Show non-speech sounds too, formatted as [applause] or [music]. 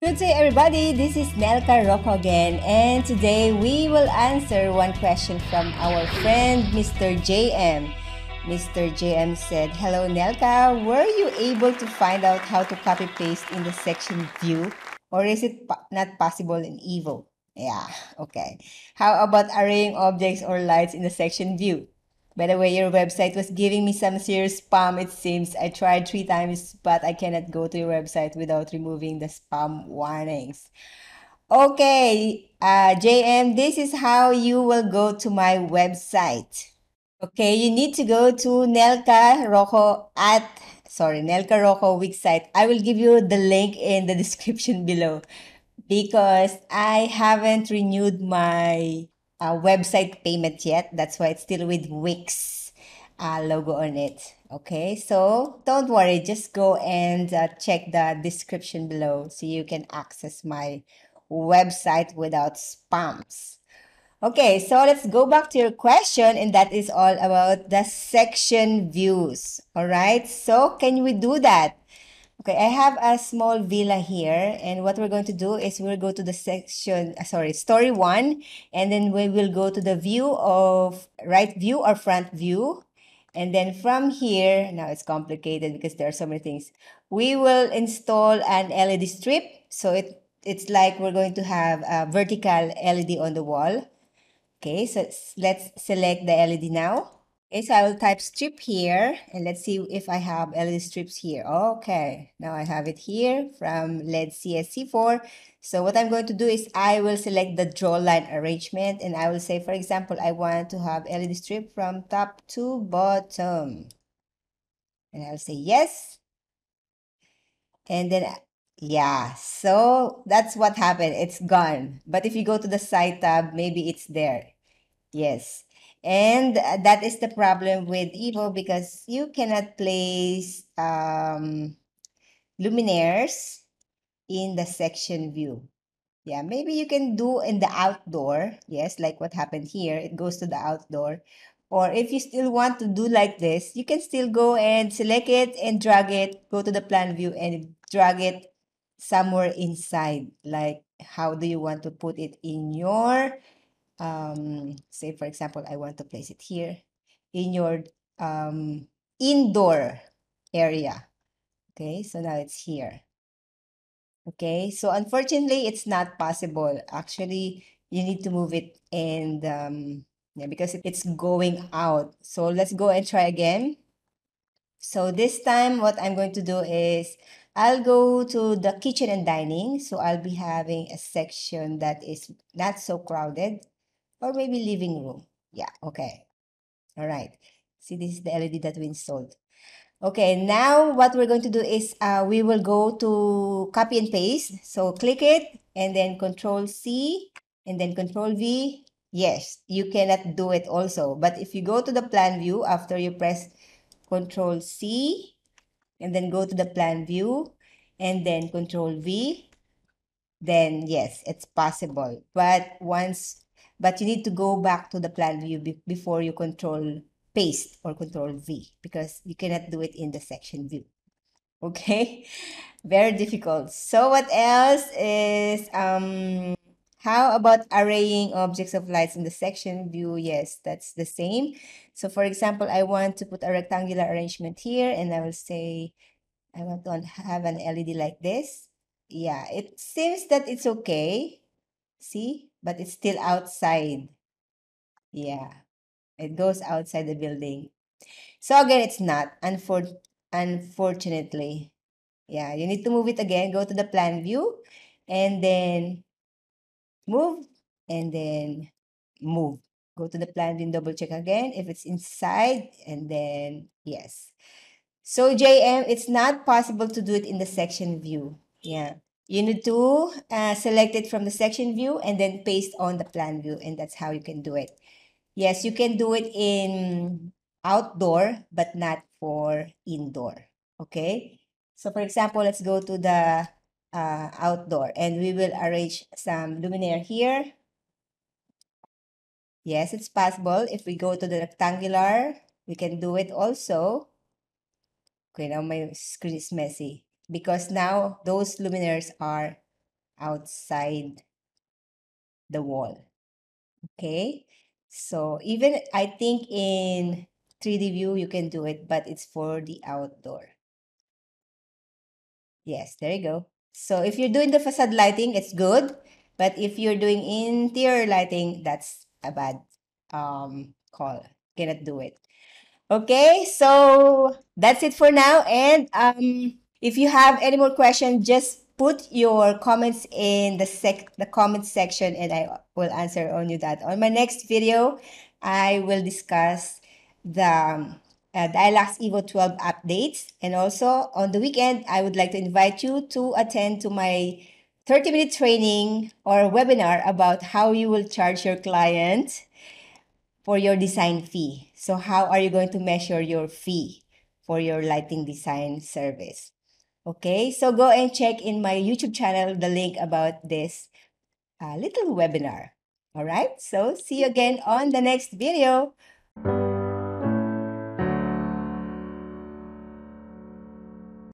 Good day, everybody. This is Nelca Roco again, and today we will answer one question from our friend Mr. JM. Mr. JM said, Hello, Nelca. Were you able to find out how to copy paste in the section view, or is it po- not possible in Evo? Yeah, okay. How about arraying objects or lights in the section view? By the way, your website was giving me some serious spam, it seems. I tried three times, but I cannot go to your website without removing the spam warnings. Okay, uh, JM, this is how you will go to my website. Okay, you need to go to Nelca Roco at, sorry, Nelca Roco website. I will give you the link in the [laughs] description below because I haven't renewed my uh, website payment yet. That's why it's still with Wix uh, logo on it. Okay, so don't worry, just go and uh, check the description below so you can access my website without spams. Okay, so let's go back to your question, and that is all about the section views. All right, so can we do that? Okay, I have a small villa here, and what we're going to do is we'll go to the section, uh, sorry, story one, and then we will go to the view of right view or front view. And then from here, now it's complicated because there are so many things. We will install an LED strip. So it, it's like we're going to have a vertical LED on the wall. Okay, so let's select the LED now. Okay, so I will type strip here and let's see if I have LED strips here. Okay, now I have it here from LED CSC4. So what I'm going to do is I will select the draw line arrangement and I will say, for example, I want to have LED strip from top to bottom. And I'll say yes. And then, yeah, so that's what happened. It's gone. But if you go to the side tab, maybe it's there. Yes. And uh, that is the problem with Evo because you cannot place um, luminaires in the section view. Yeah, maybe you can do in the outdoor. Yes, like what happened here. It goes to the outdoor. Or if you still want to do like this, you can still go and select it and drag it, go to the plan view and drag it somewhere inside. Like how do you want to put it in your um, say for example, I want to place it here in your um, indoor area. Okay, so now it's here. Okay, so unfortunately, it's not possible. Actually, you need to move it and um, yeah, because it's going out. So let's go and try again. So this time, what I'm going to do is I'll go to the kitchen and dining. So I'll be having a section that is not so crowded or maybe living room. Yeah, okay. All right. See, this is the LED that we installed. Okay, now what we're going to do is uh, we will go to copy and paste. So click it and then control C and then control V. Yes, you cannot do it also. But if you go to the plan view after you press control C and then go to the plan view and then control V, then yes, it's possible. But once, but you need to go back to the plan view be- before you control paste or control V because you cannot do it in the section view. [laughs] Okay, very difficult. So what else is um how about arraying objects of lights in the section view? Yes, that's the same. So for example, I want to put a rectangular arrangement here and I will say I want to have an LED like this. Yeah, it seems that it's okay. See, but it's still outside. Yeah, it goes outside the building. So again, it's not, unfor- unfortunately. Yeah, you need to move it again. Go to the plan view and then move and then move. Go to the plan view and double check again if it's inside and then yes. So JM, it's not possible to do it in the section view. Yeah. You need to uh, select it from the section view and then paste on the plan view and that's how you can do it. Yes, you can do it in outdoor, but not for indoor. Okay. So for example, let's go to the uh, outdoor and we will arrange some luminaire here. Yes, it's possible. If we go to the rectangular, we can do it also. Okay, now my screen is messy because now those luminaires are outside the wall. Okay, so even I think in 3D view you can do it, but it's for the outdoor. Yes, there you go. So if you're doing the facade lighting, it's good. But if you're doing interior lighting, that's a bad um, call. Cannot do it. Okay, so that's it for now. And um, if you have any more questions, just put your comments in the sec the comment section and I will answer on you that. On my next video, I will discuss the um, uh, Evo 12 updates. And also on the weekend, I would like to invite you to attend to my 30 minute training or webinar about how you will charge your client for your design fee. So how are you going to measure your fee for your lighting design service? Okay, so go and check in my YouTube channel the link about this uh, little webinar. All right, so see you again on the next video.